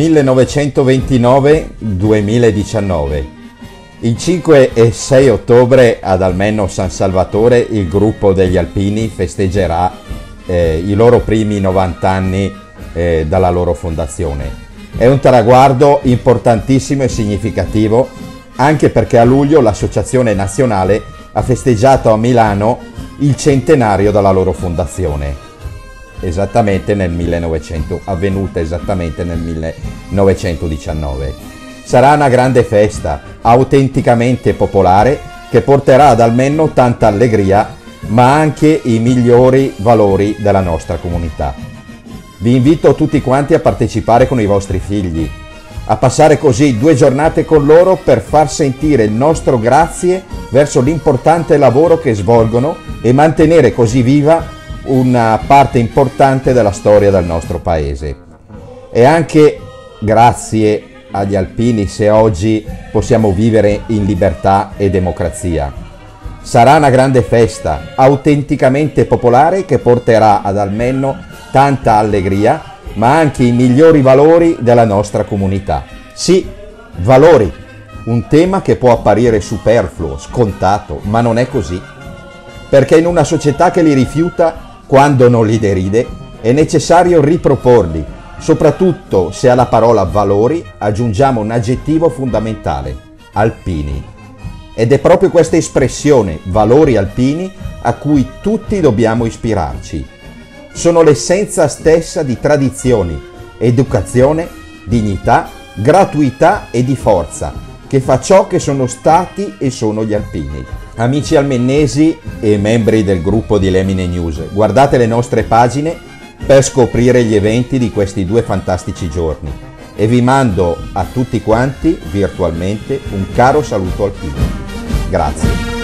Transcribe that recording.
1929-2019. Il 5 e 6 ottobre ad Almeno San Salvatore il gruppo degli alpini festeggerà eh, i loro primi 90 anni eh, dalla loro fondazione. È un traguardo importantissimo e significativo anche perché a luglio l'associazione nazionale ha festeggiato a Milano il centenario dalla loro fondazione esattamente nel 1900, avvenuta esattamente nel 1919. Sarà una grande festa, autenticamente popolare, che porterà ad almeno tanta allegria, ma anche i migliori valori della nostra comunità. Vi invito tutti quanti a partecipare con i vostri figli, a passare così due giornate con loro per far sentire il nostro grazie verso l'importante lavoro che svolgono e mantenere così viva una parte importante della storia del nostro paese. E anche grazie agli alpini se oggi possiamo vivere in libertà e democrazia. Sarà una grande festa, autenticamente popolare, che porterà ad almeno tanta allegria, ma anche i migliori valori della nostra comunità. Sì, valori, un tema che può apparire superfluo, scontato, ma non è così. Perché in una società che li rifiuta quando non li deride, è necessario riproporli, soprattutto se alla parola valori aggiungiamo un aggettivo fondamentale, alpini. Ed è proprio questa espressione, valori alpini, a cui tutti dobbiamo ispirarci. Sono l'essenza stessa di tradizioni, educazione, dignità, gratuità e di forza, che fa ciò che sono stati e sono gli alpini. Amici almennesi e membri del gruppo di Lemine News, guardate le nostre pagine per scoprire gli eventi di questi due fantastici giorni e vi mando a tutti quanti virtualmente un caro saluto alpino. Grazie.